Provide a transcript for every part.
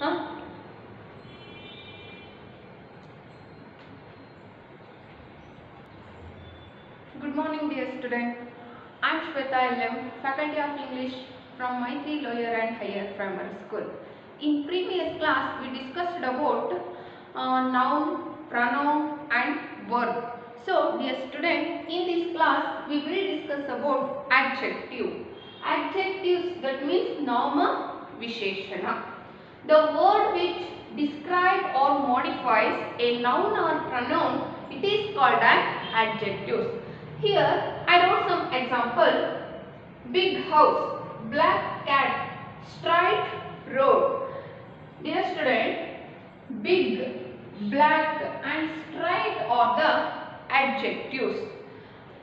Huh? Good morning dear student. I am Shwetha LM, Faculty of English from Mythri Lower and Higher Primary School. In previous class we discussed about uh, noun, pronoun and verb. So dear student, in this class we will discuss about adjective. Adjectives that means nama, visheshana. The word which describe or modifies a noun or pronoun, it is called an adjective. Here I wrote some example. Big house, black cat, straight road. Dear student, big, black and straight are the adjectives.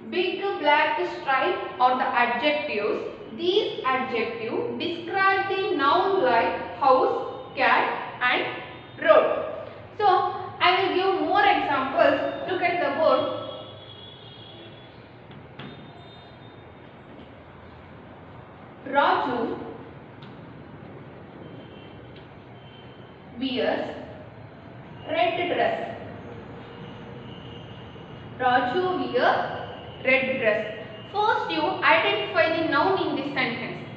Big, black, straight are the adjectives. These adjectives describe the noun like house, cat and road. So, I will give more examples. Look at the board. Raju wears red dress. Raju wears red dress. First you identify the noun in this sentence.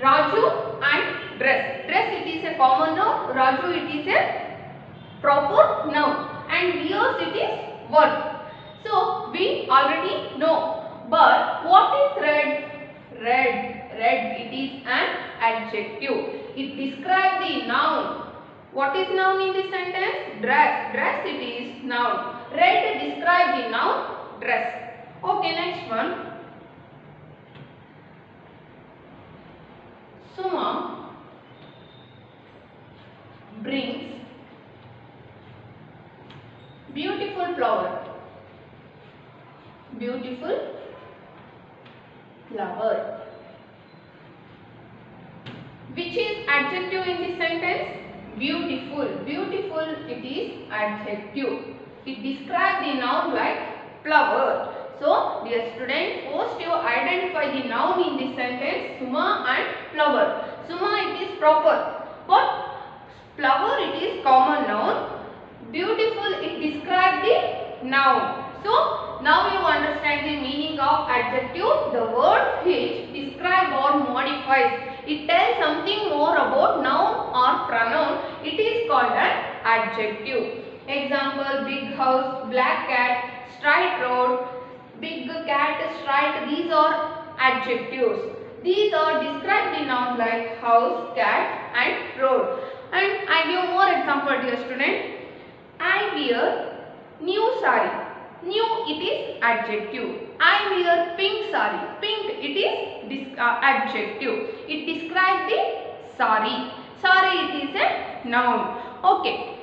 Raju and dress. Dress it is a common noun. Raju it is a proper noun. And wears it is verb. So we already know. But what is red? Red. Red it is an adjective. It describes the noun. What is noun in this sentence? Dress. Dress it is noun. Red describes the noun dress. Okay, next one. Suma brings beautiful flower. Beautiful flower. Which is adjective in this sentence? Beautiful. Beautiful it is adjective. It describes the noun like flower. So, dear student, first you identify the noun in this sentence, Suma and flower. Suma it is proper, but flower it is common noun. Beautiful it describes the noun. So, now you understand the meaning of adjective, the word which describe or modifies. It tells something more about noun or pronoun. It is called an adjective. Example, big house, black cat, straight road, big cat, straight. These are adjectives. These are describe the noun like house, cat and road. And I give more example dear student. I wear new sari. New it is adjective. I wear pink sari. Pink it is uh, adjective. It describes the sari. Sari it is a noun. Okay.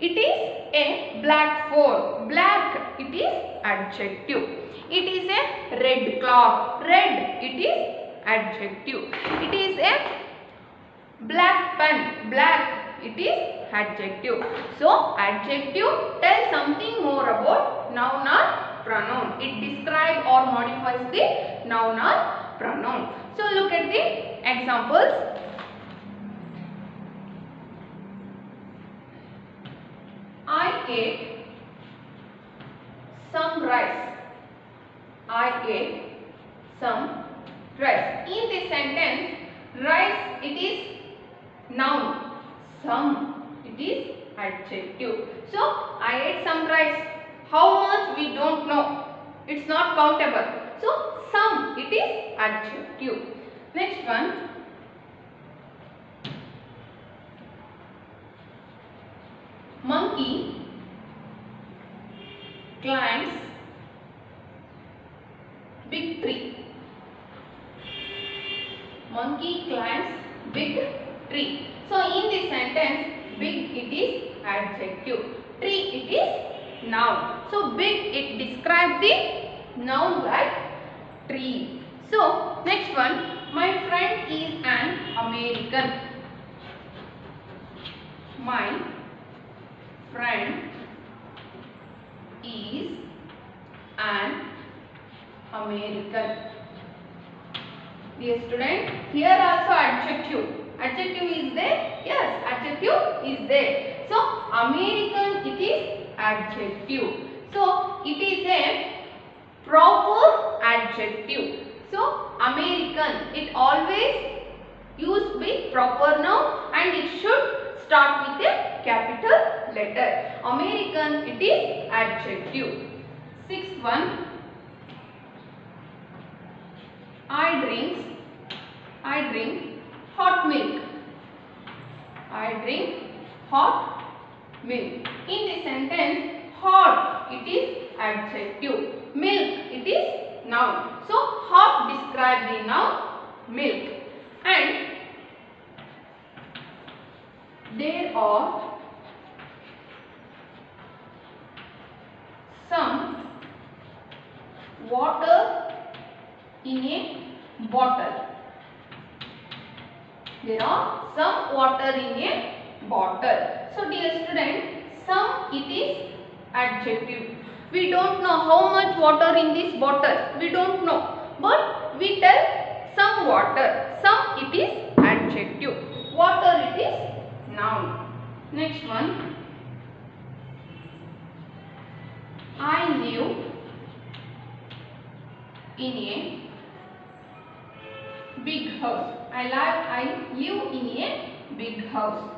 It is a black phone. Black it is adjective. It is a red clock. Red it is adjective. It is a black pen. Black it is adjective. So adjective tells something more about noun or pronoun. It describes or modifies the noun or pronoun. So look at the examples. I ate some rice. I ate some rice. In this sentence, rice it is noun. Some it is adjective. So I ate some rice. How much we don't know. It's not countable. So some it is adjective. Next one. Monkey climbs big tree. Monkey climbs big tree. So in this sentence, big it is adjective. Tree it is noun. So big it describes the noun like tree. So next one, my friend is an American. My friend is an American. Dear student, here also adjective. Adjective is there? Yes, adjective is there. So American it is adjective. So it is a proper adjective. So American it always used with proper noun and it should start with a capital letter. American it is adjective. Sixth one I drinks I drink hot milk. I drink hot milk. In the sentence, hot it is adjective. Milk it is noun. So hot describe the noun milk. And there are some water in a bottle. There are some water in a bottle. So dear student, some it is adjective. We don't know how much water in this bottle. We don't know. But we tell some water. Some it is adjective. Water it is noun. Next one. I live in a big house. I live, I live in a big house.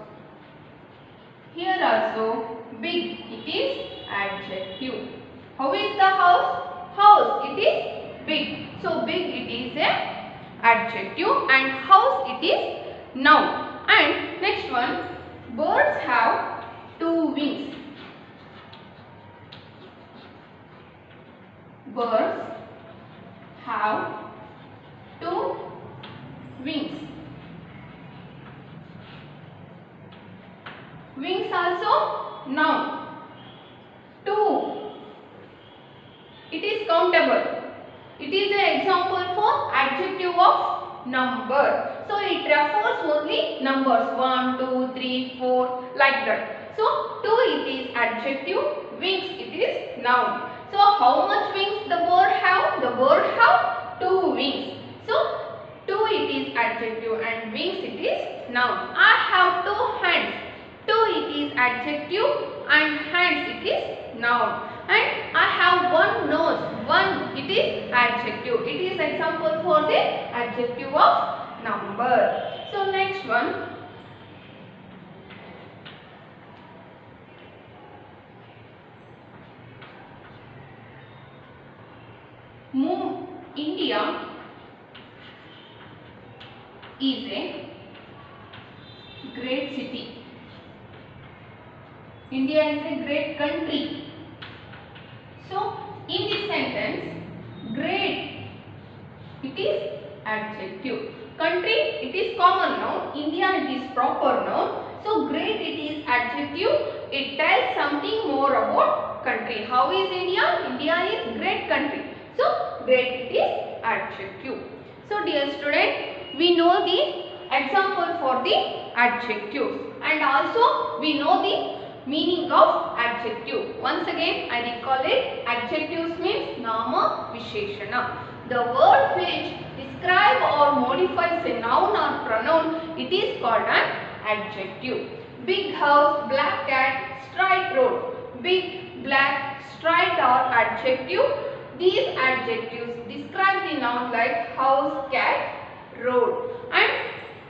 Here also big it is adjective. How is the house? House it is big. So big it is a adjective and house it is noun. And next one birds have two wings. Birds have two wings. Wings also noun. Two. It is countable. It is an example for adjective of number. So it refers only numbers 1, 2, 3, 4 like that. So 2 it is adjective, wings it is noun. So how much wings the bird have? The bird have 2 wings. So 2 it is adjective and wings it is noun. I have 2 hands. 2 it is adjective and hands it is noun. And I have one nose. One it is adjective. It is example for the adjective of number. So next one. Move India is a great city. India is a great country. So, in this sentence, great, it is adjective. Country, it is common noun. India, it is proper noun. So, great, it is adjective. It tells something more about country. How is India? India is great country. So, great, it is adjective. So, dear student, we know the example for the adjectives and also we know the meaning of adjective. Once again, I recall it. Adjectives means nama visheshana. The word which describe or modifies a noun or pronoun, it is called an adjective. Big house, black cat, straight road. Big, black, straight are adjective. These adjectives describe the noun like house, cat, road. And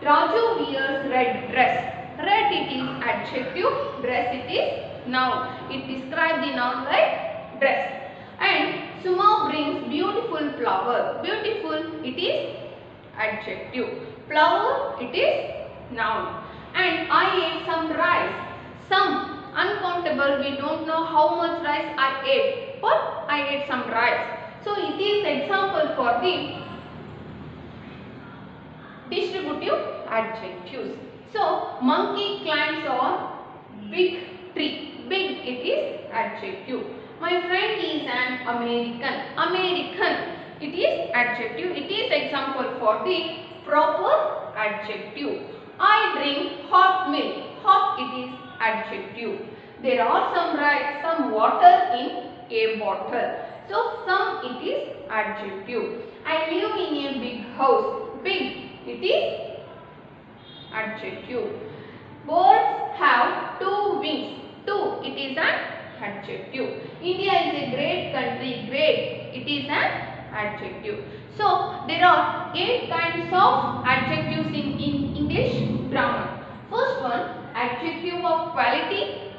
Raju wears red dress. Red it is adjective, dress it is noun. It describes the noun like dress. And Suma brings beautiful flower. Beautiful it is adjective. Flower it is noun. And I ate some rice. Some uncountable we don't know how much rice I ate. But I ate some rice. So it is example for the distributive adjectives. So, monkey climbs on big tree. Big it is adjective. My friend is an American. American it is adjective. It is example for the proper adjective. I drink hot milk. Hot it is adjective. There are some some water in a bottle. So, some it is adjective. I live in a big house. Big it is adjective. Birds have two wings. Two. It is an adjective. India is a great country. Great. It is an adjective. So there are eight kinds of adjectives in, in English grammar. First one, adjective of quality,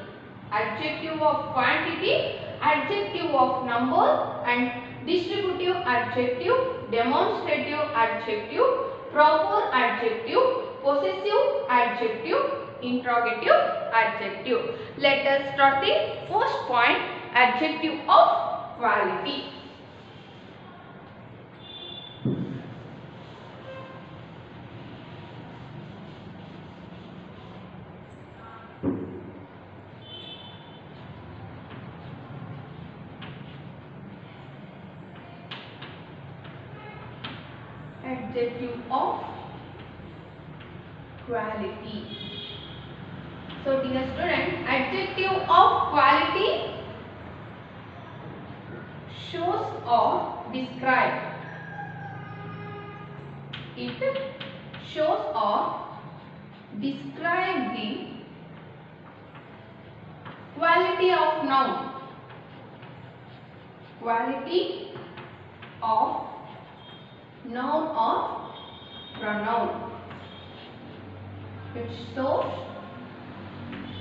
adjective of quantity, adjective of number and distributive adjective, demonstrative adjective, proper adjective, possessive adjective, interrogative adjective. Let us start the first point, adjective of quality. Adjective of quality. So dear student, adjective of quality shows or describe. It shows or describe the quality of noun. Quality of noun or pronoun which shows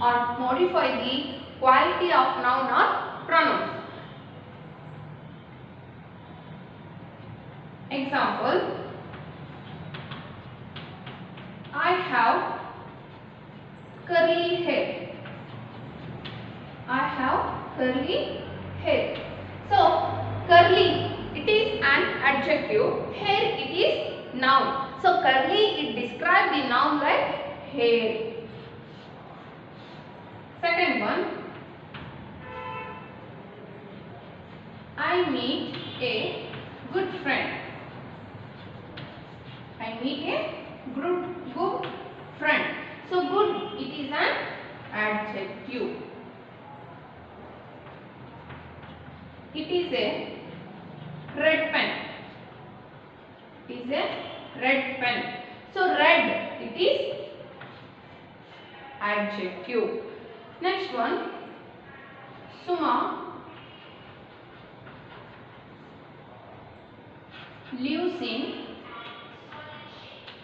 or modify the quality of noun or pronoun. Example I have curly hair. I have curly hair. So curly it is an adjective, hair it is noun. So curly it describes the noun like hair. Second one, I meet a good friend. I meet a good, good friend. So good it is an adjective. It is a red pen. It is a red pen. So red it is adjective. Next one, Suma lives in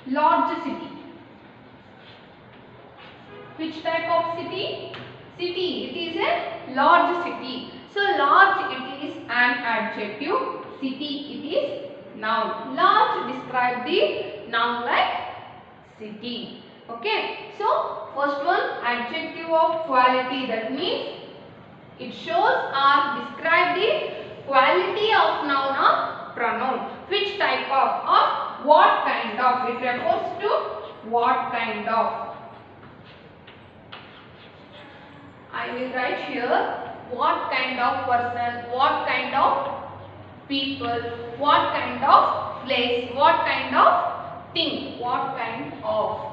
large city. Which type of city? City. It is a large city. So large it is an adjective. City it is noun. Large describe the noun like city. Okay. So first one adjective of quality that means it shows or describe the quality of noun or pronoun. Which type of or what kind of it refers to what kind of. I will write here what kind of person, what kind of people, what kind of place, what kind of thing, what kind of.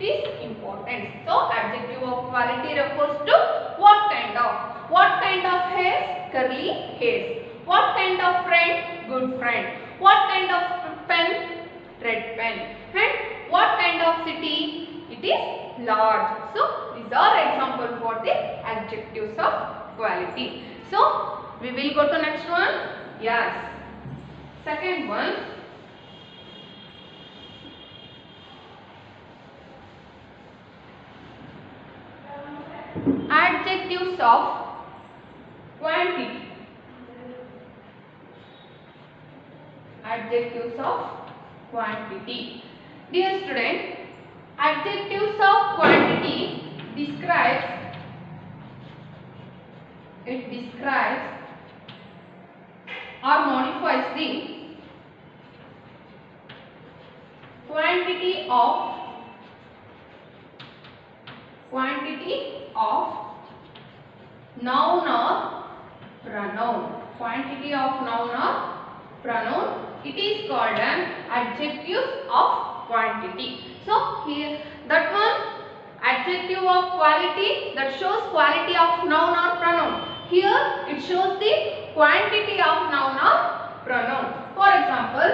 Is important. So adjective of quality refers to what kind of. What kind of hairs? Curly hairs. What kind of friend? Good friend. What kind of pen? Red pen. And what kind of city? It is large. So these are example for the adjectives of quality. So we will go to next one. Yes. Second one. Adjectives of quantity. Adjectives of quantity. Dear student, adjectives of quantity describes it describes or modifies the quantity of quantity of noun or pronoun. Quantity of noun or pronoun it is called an adjective of quantity. So here that one adjective of quality that shows quality of noun or pronoun here it shows the quantity of noun or pronoun for example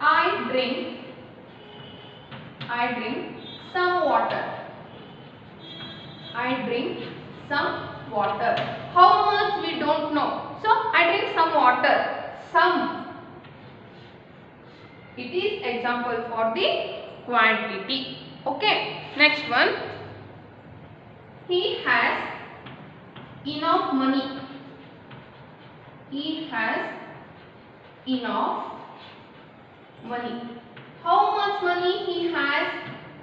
i drink i drink some water I drink some water. How much we don't know. So I drink some water. Some. It is example for the quantity. Okay. Next one. He has enough money. He has enough money. How much money he has,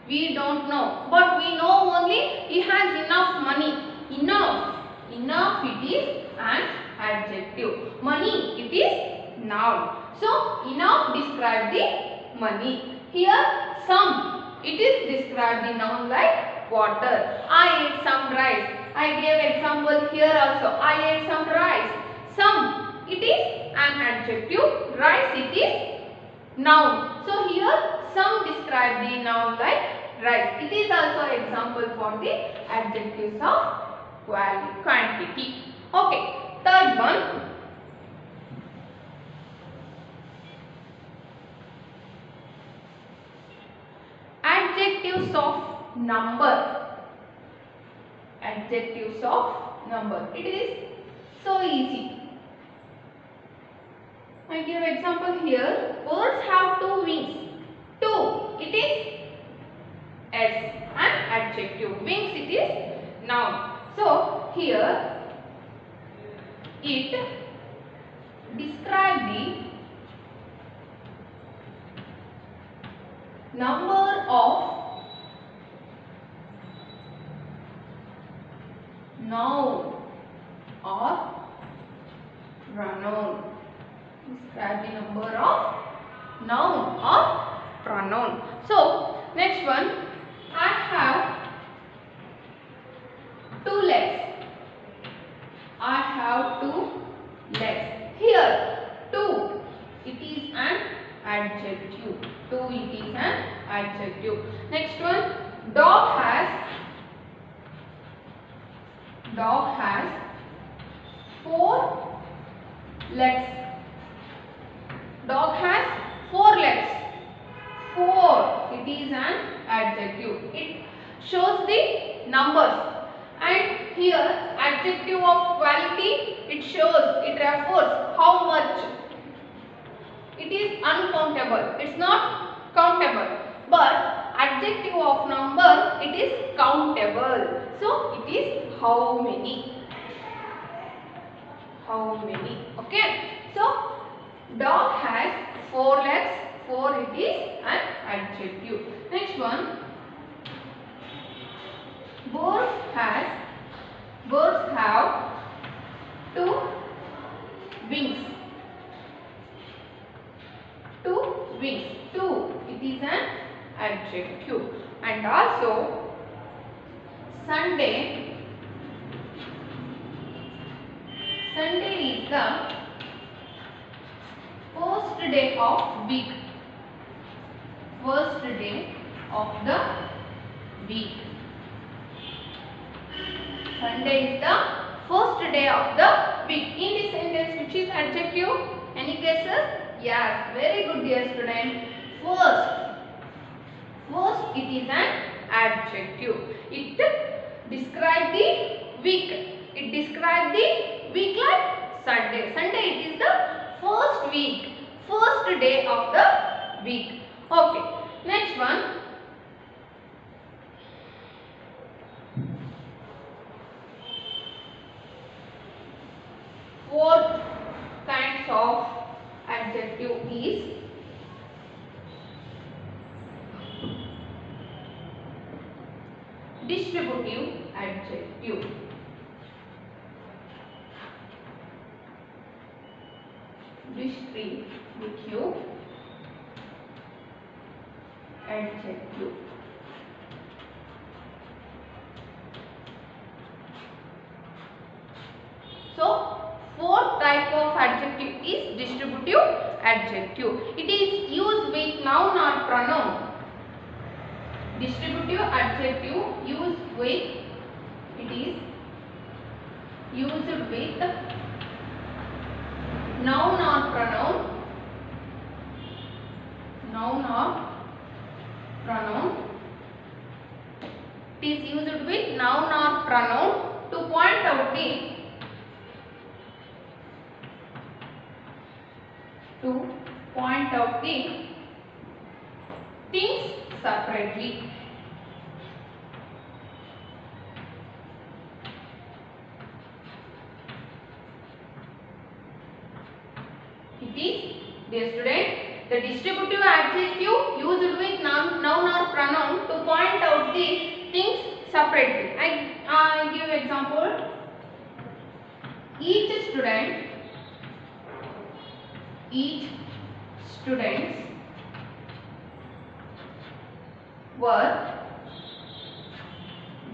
we don't know. But we know only he has enough money. Enough. Enough it is an adjective. Money it is noun. So enough describe the money. Here some it is describe the noun like water. I ate some rice. I gave example here also. I ate some rice. Some it is an adjective. Rice it is noun. So here some describe the noun like rice. It is also example for the adjectives of quality, quantity. Okay. Third one. Adjectives of number. Adjectives of number. It is so easy. I give example here. Birds have two wings. Two. It is S. An adjective. Wings it is noun. So here it describe the number of noun or pronoun describe the number of noun or pronoun. So, next one, I have two legs. I have two legs. Here, two, it is an adjective. Two, it is an adjective. Next one, dog has, dog has four legs. Dog has four legs. Four. It is an adjective. It shows the numbers. And here adjective of quality it shows it refers how much. It is uncountable. It's not countable. But adjective of number it is countable. So it is how many. How many. Okay. So Dog has four legs. Four it is an adjective. Next one. Bird has birds have two wings. Two wings. Two. It is an adjective. And also Sunday. Sunday is the first day of week. First day of the week. Sunday is the first day of the week. In this sentence which is adjective? Any guesses? Yes. Very good dear student. First first it is an adjective. It describe the week. It describe the week like sunday. Sunday it is the first week. First day of the week. Okay next one fourth kinds of adjective is adjective distributive adjective. So, fourth type of adjective is distributive adjective. It is used with noun or pronoun. Distributive adjective used with it is used with noun or pronoun? Noun or pronoun? It is used with noun or pronoun to point out the to point out the things separately. It is, dear students, the distributive adjective used with noun, noun or pronoun to point out the things separately. I, I give example. Each student, each students were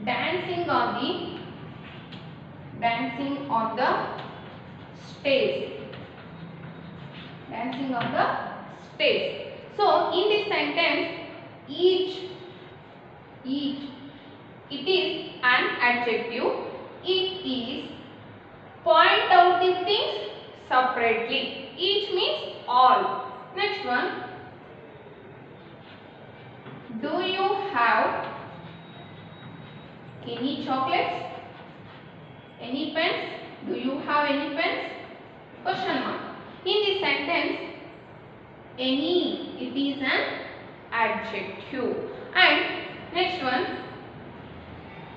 dancing on the dancing on the stage dancing on the stage. So, in this sentence, each, each, it is an adjective. It is point out the things separately. Each means all. Next one. Do you have any chocolates? Any pens? Do you have any pens? Question mark. In this sentence, any, it is an adjective. And next one,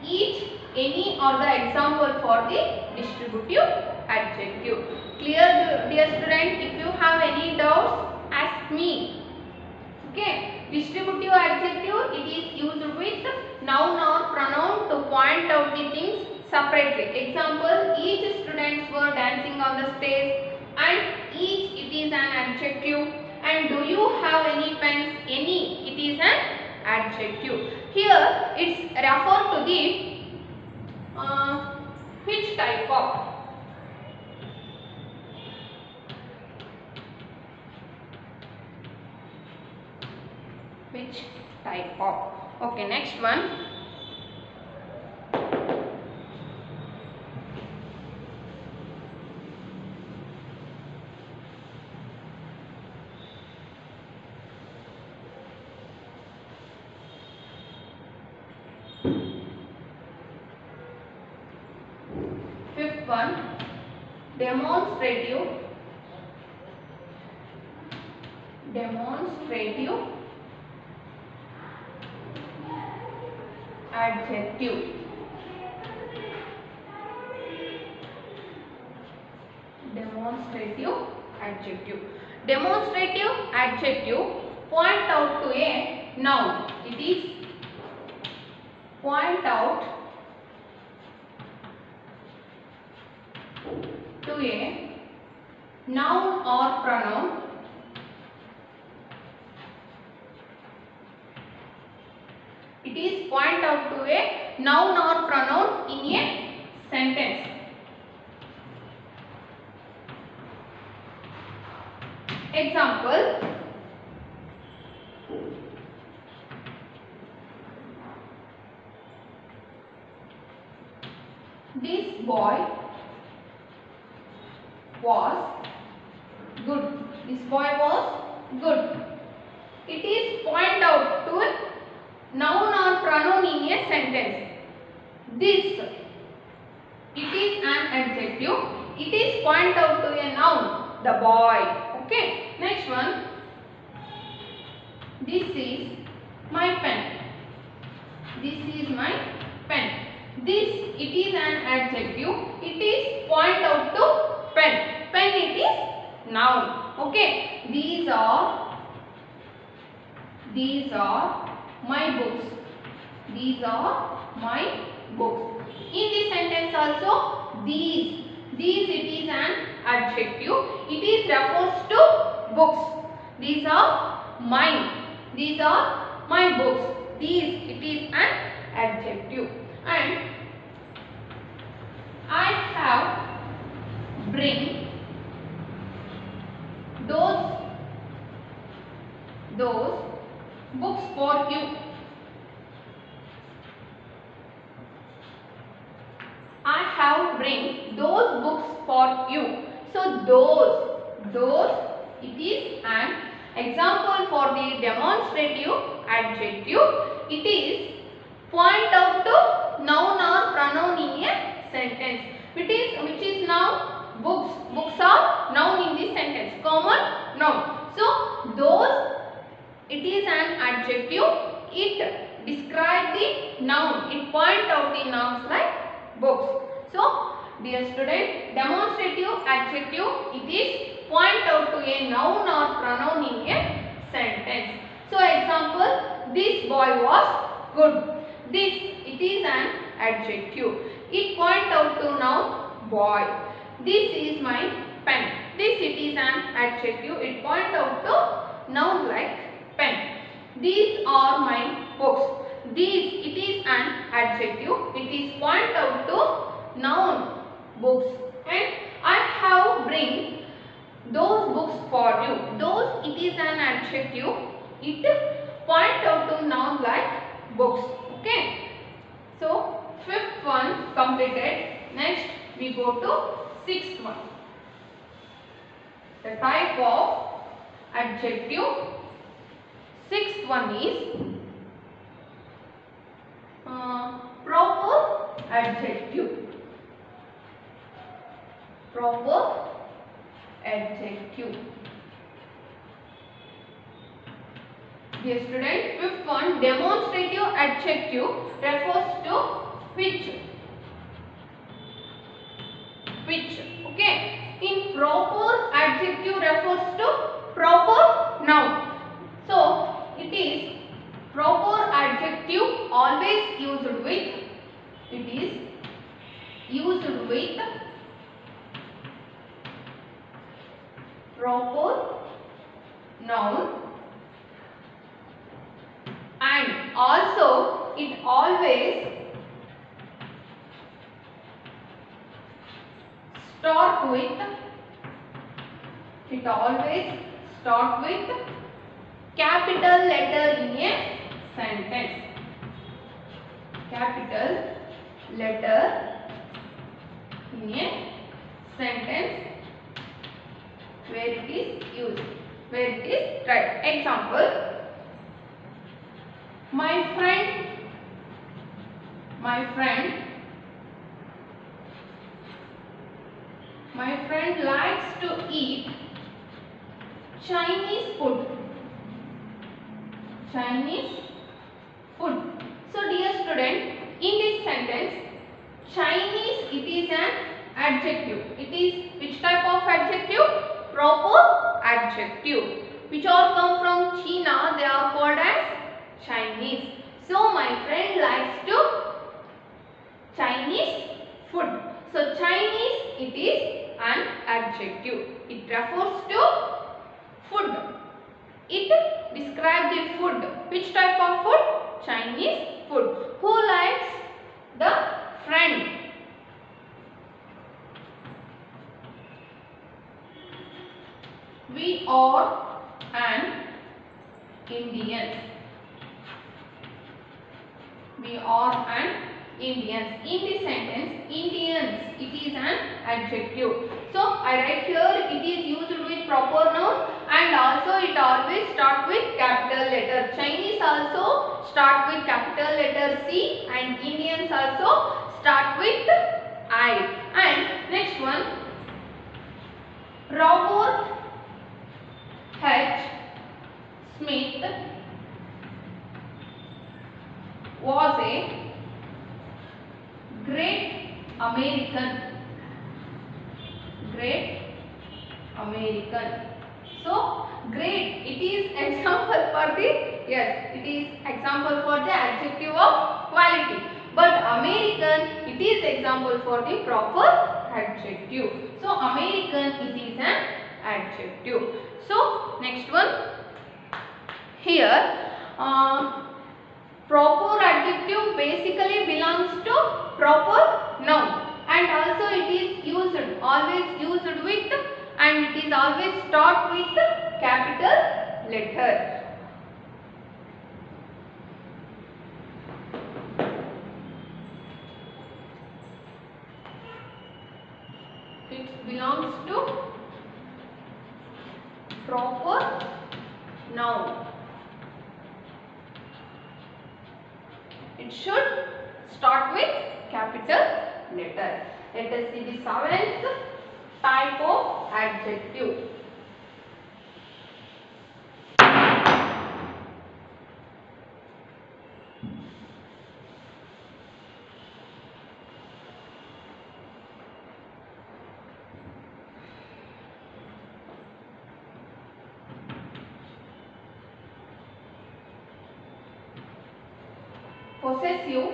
each, any or the example for the distributive adjective. Clear, dear student? If you have any doubts, ask me. Okay. Distributive adjective, it is used with noun or pronoun to point out the things separately. Example, each students were dancing on the stage and each it is an adjective. And do you have any pens? Any? It is an adjective. Here it's refer to the uh, which type of? Which type of? Okay next one Demonstrative adjective point out to a noun. It is point out to a noun or pronoun it is point out to a noun or pronoun in a sentence example this boy was good. This boy was good. It is point out to noun or pronoun in a sentence. This, it is an adjective. It is point out to a noun, the boy. Okay. Next one. This is my pen. This is my pen. This, it is an adjective. It is point out to pen. Pen it is noun. Okay. These are these are my books. These are my books. In this sentence also these these it is an adjective. It is refers to books. These are mine. These are my books. These it is an adjective. And I have bring those those books for you. I have bring those books for you. So those, those, it is an example for the demonstrative adjective. It is point out to noun or pronoun in a sentence. Which is which is noun? Books. Books are noun in this sentence. Common noun. So those it is an adjective. It describe the noun. It point out the nouns like books. So dear student, demonstrative adjective. It is point out to a noun or pronoun in a sentence. So example, this boy was good. This it is an adjective. It point out to noun boy. This is my pen. This it is an adjective. It point out to noun like pen. These are my books. These it is an adjective. It is point out to noun books. And I have bring those books for you. Those it is an adjective. It point out to noun like books. Okay. So fifth one completed. Next we go to sixth one. The type of adjective. Sixth one is uh, proper adjective. Proper adjective. Dear student, fifth one demonstrative adjective refers to which? Which? Okay. In proper adjective refers to proper noun. So it is proper adjective always used with. It is used with proper noun and also it always start with it always start with capital letter in a sentence capital letter in a sentence where it is used where it is right example my friend my friend my friend likes to eat chinese food chinese food so dear student in this sentence chinese it is an adjective it is which type of adjective proper adjective which all come from china they are called as Chinese. So my friend likes to Chinese food. So Chinese it is an adjective. It refers to food. It describes the food. Which type of food? Chinese food. Who likes the friend? We are an Indian. We are an Indians. In this sentence, Indians, it is an adjective. So, I write here, it is used with proper noun and also it always start with capital letter. Chinese also start with capital letter C and Indians also start with I. And next one, Robert H. Smith was a great American. Great American. So, great, it is example for the, yes, it is example for the adjective of quality. But American, it is example for the proper adjective. So, American, it is an adjective. So, next one, here, uh, proper adjective basically belongs to proper noun. And also it is used always used with and it is always start with capital letter it belongs to proper noun it should start with capital letter. Let us see the seventh type of adjective. Possessive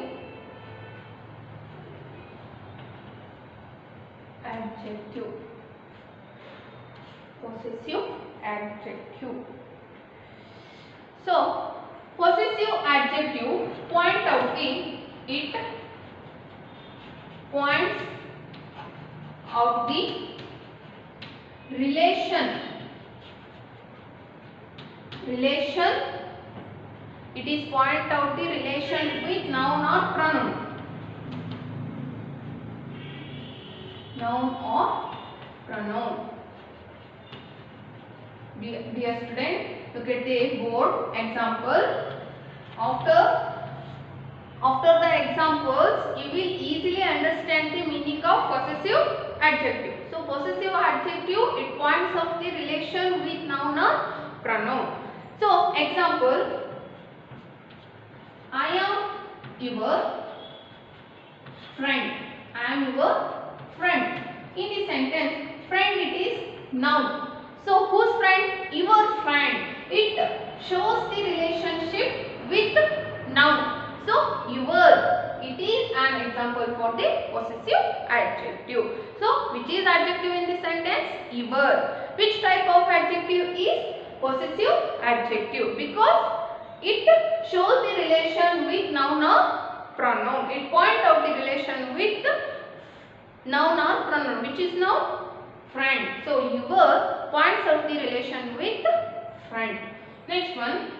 adjective possessive adjective so possessive adjective point out the it points out the relation relation it is point out the relation with noun or pronoun. Noun or pronoun. Dear, dear student, look at the board example. After after the examples, you will easily understand the meaning of possessive adjective. So possessive adjective it points out the relation with noun or pronoun. So example I am your friend. I am your friend. In the sentence, friend it is noun. So whose friend? Your friend. It shows the relationship with noun. So your. It is an example for the possessive adjective. So which is adjective in the sentence? Your. Which type of adjective is possessive adjective? Because it shows the relation with noun or pronoun. It point out the relation with noun or pronoun which is now friend. So your points out the relation with friend. Next one.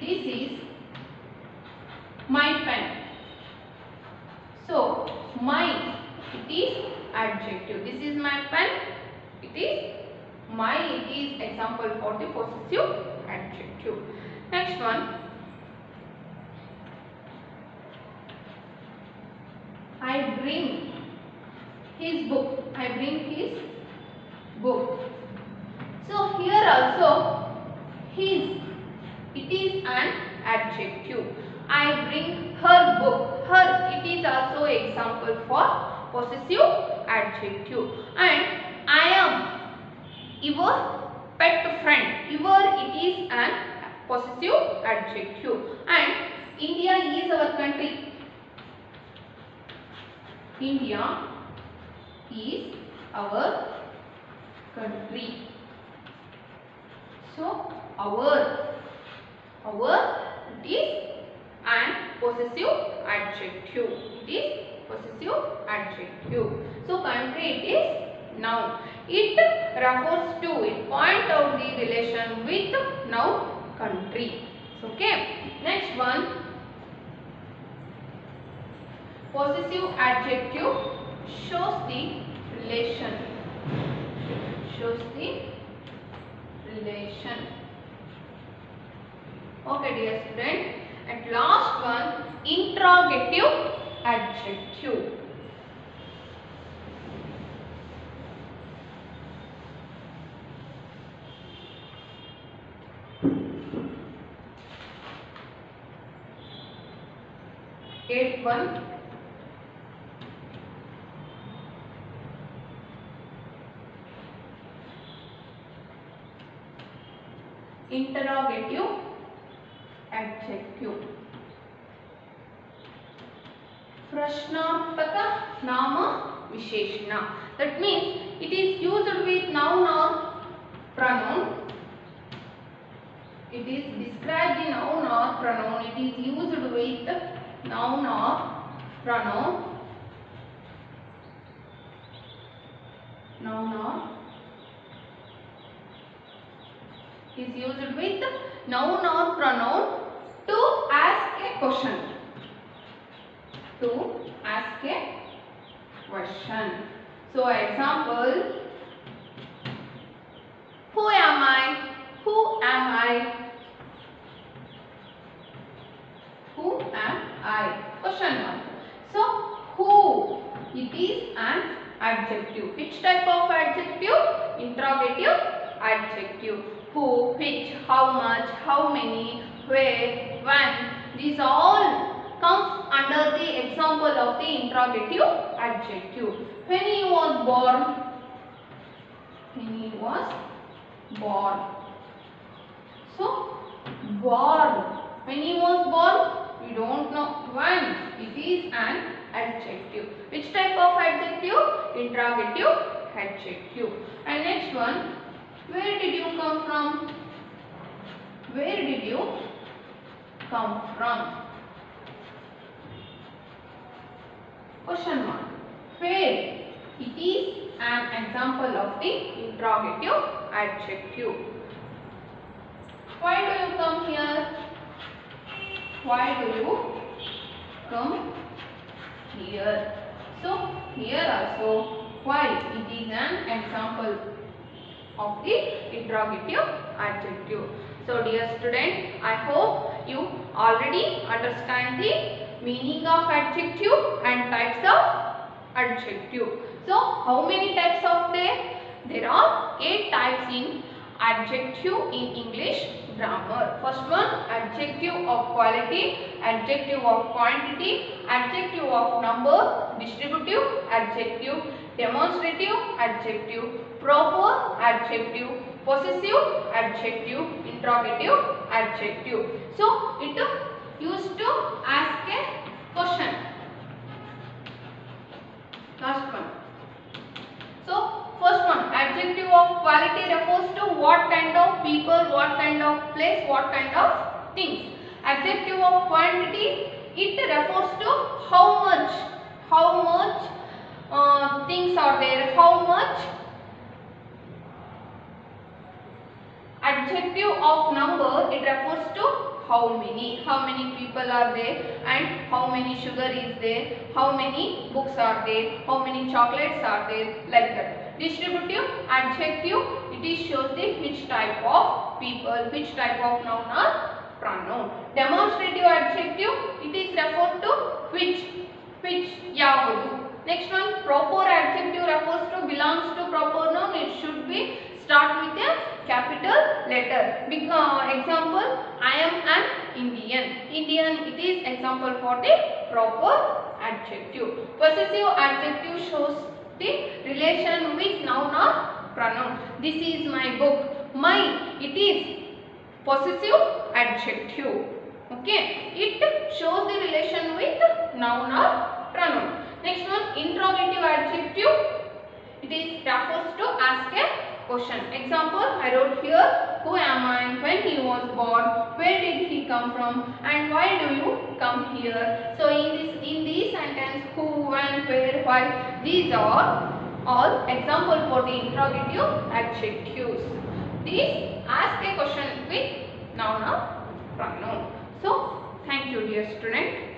This is my pen. So my it is adjective. This is my pen. It is my it is example for the possessive adjective. Next one. I bring his book. I bring his book. So here also his it is an adjective. I bring her book. Her it is also example for possessive adjective. And I am your pet friend. Your it is an possessive adjective. And India is our country. India is our country. So our our it is an possessive adjective. It is possessive adjective. So country is noun. It refers to, it point out the relation with noun country. Okay. Next one. Possessive adjective shows the relation. Shows the relation. Okay dear student. And last one, interrogative adjective. Eight one. Interrogative adjective. Prashnaptaka Nama Visheshana. That means it is used with noun or pronoun. It is described in noun or pronoun. It is used with noun or pronoun. Noun or is used with noun or pronoun to ask a question to ask a question. So example, who am I? Who am I? Who am I. Question mark. So, who? It is an adjective. Which type of adjective? Interrogative adjective. Who, which, how much, how many, where, when. These all comes under the example of the interrogative adjective. When he was born, when he was born. So, born. When he was born, we don't know when. It is an adjective. Which type of adjective? Interrogative adjective. And next one, where did you come from? Where did you come from? Question mark. Where? It is an example of the interrogative adjective. Why do you come here? Why do you come here? So, here also, why? It is an example of the interrogative adjective. So, dear student, I hope you already understand the meaning of adjective and types of adjective. So, how many types of there? There are eight types in adjective in English grammar. First one, adjective of quality, adjective of quantity, adjective of number, distributive adjective, demonstrative adjective, proper adjective, possessive adjective, interrogative adjective. So, it used to ask a question. Last one. So, first one, adjective of quality refers to what kind of people, what kind of place, what kind of things. Adjective of quantity, it refers to how much, how much uh, things are there, how much. Adjective of number, it refers to how many, how many people are there and how many sugar is there, how many books are there, how many chocolates are there, like that. Distributive adjective, it is shows the which type of people, which type of noun or pronoun. Demonstrative adjective, it is referred to which, which, ಯಾವುದು. Next one, proper adjective refers to belongs to proper noun, it should be start with a capital letter. Uh, example, I am an Indian. Indian, it is example for the proper adjective. Possessive adjective shows the relation with noun or pronoun. This is my book. My, it is possessive adjective. Okay, it shows the relation with noun or pronoun. Next one, interrogative adjective. It is refers to ask a question. Example, I wrote here, who am I, when he was born, where did he come from, and why do you come here? So in this in this sentence, who, when, where, why, these are all example for the interrogative adjectives. These ask a question with noun or pronoun. So thank you dear student.